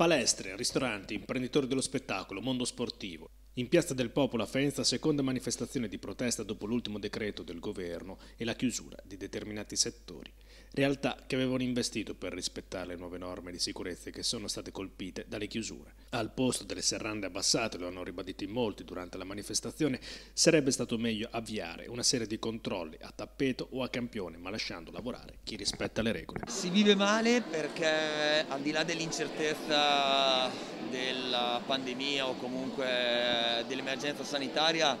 Palestre, ristoranti, imprenditori dello spettacolo, mondo sportivo. In Piazza del Popolo a Faenza, seconda manifestazione di protesta dopo l'ultimo decreto del governo e la chiusura di determinati settori. Realtà che avevano investito per rispettare le nuove norme di sicurezza che sono state colpite dalle chiusure. Al posto delle serrande abbassate, lo hanno ribadito in molti durante la manifestazione, sarebbe stato meglio avviare una serie di controlli a tappeto o a campione, ma lasciando lavorare chi rispetta le regole. Si vive male perché al di là dell'incertezza della pandemia o comunque dell'emergenza sanitaria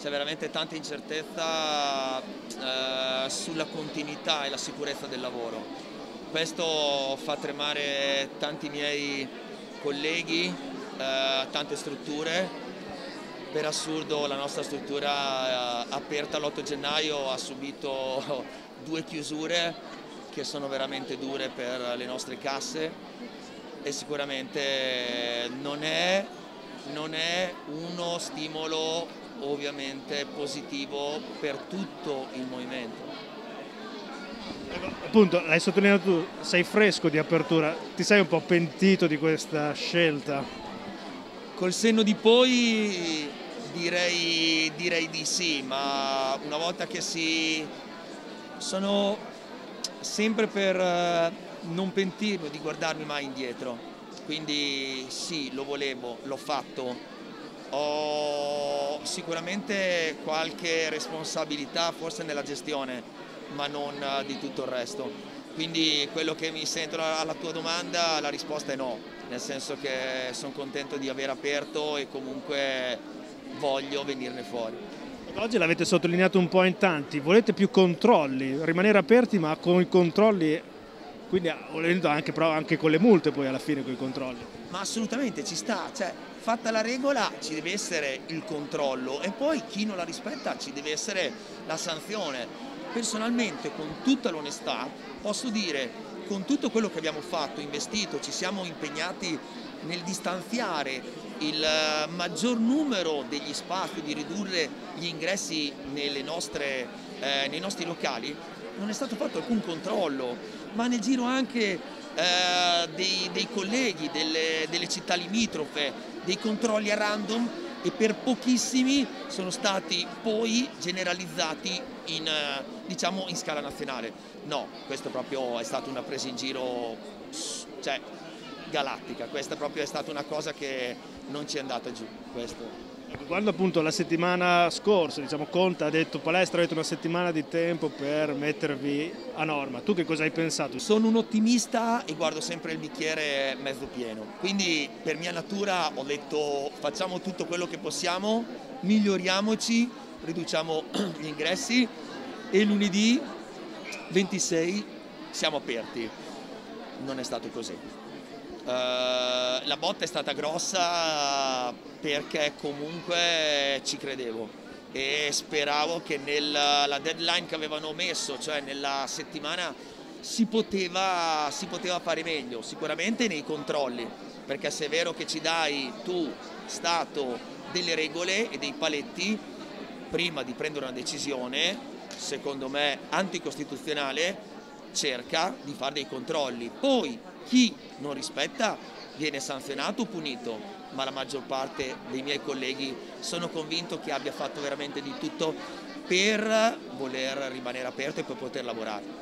c'è veramente tanta incertezza eh, sulla continuità e la sicurezza del lavoro. Questo fa tremare tanti miei colleghi, eh, tante strutture. Per assurdo la nostra struttura eh, aperta l'8 gennaio ha subito due chiusure che sono veramente dure per le nostre casse e sicuramente non è, non è uno stimolo ovviamente positivo per tutto il movimento. Appunto, l'hai sottolineato tu, sei fresco di apertura, ti sei un po' pentito di questa scelta? Col senno di poi direi, direi di sì, ma una volta che si... sono sempre per eh, non pentirmi di guardarmi mai indietro, quindi sì, lo volevo, l'ho fatto, ho sicuramente qualche responsabilità forse nella gestione, ma non eh, di tutto il resto. Quindi quello che mi sento alla tua domanda, la risposta è no, nel senso che sono contento di aver aperto e comunque voglio venirne fuori. Oggi l'avete sottolineato un po' in tanti, volete più controlli, rimanere aperti ma con i controlli, quindi volendo anche, anche con le multe poi alla fine con i controlli. Ma assolutamente ci sta, cioè, fatta la regola ci deve essere il controllo e poi chi non la rispetta ci deve essere la sanzione. Personalmente con tutta l'onestà posso dire con tutto quello che abbiamo fatto, investito, ci siamo impegnati nel distanziare il maggior numero degli spazi, di ridurre gli ingressi nostre, eh, nei nostri locali, non è stato fatto alcun controllo, ma nel giro anche eh, dei, dei, colleghi delle, delle città limitrofe, dei controlli a random e per pochissimi sono stati poi generalizzati in, eh, diciamo, in scala nazionale. No, questo proprio è stata una presa in giro cioè, galattica, questa proprio è stata una cosa che non ci è andata giù. Questo. Quando appunto la settimana scorsa, diciamo, Conte ha detto palestra avete una settimana di tempo per mettervi a norma, tu che cosa hai pensato? Sono un ottimista e guardo sempre il bicchiere mezzo pieno, quindi per mia natura ho detto facciamo tutto quello che possiamo, miglioriamoci, riduciamo gli ingressi e lunedì 26 siamo aperti. Non è stato così. Uh, la botta è stata grossa perché comunque ci credevo e speravo che nella deadline che avevano messo, cioè nella settimana, si poteva, si poteva fare meglio, sicuramente nei controlli, perché se è vero che ci dai tu, Stato, delle regole e dei paletti, prima di prendere una decisione, secondo me anticostituzionale, cerca di fare dei controlli. Poi chi non rispetta viene sanzionato o punito, ma la maggior parte dei miei colleghi sono convinto che abbia fatto veramente di tutto per voler rimanere aperto e per poter lavorare.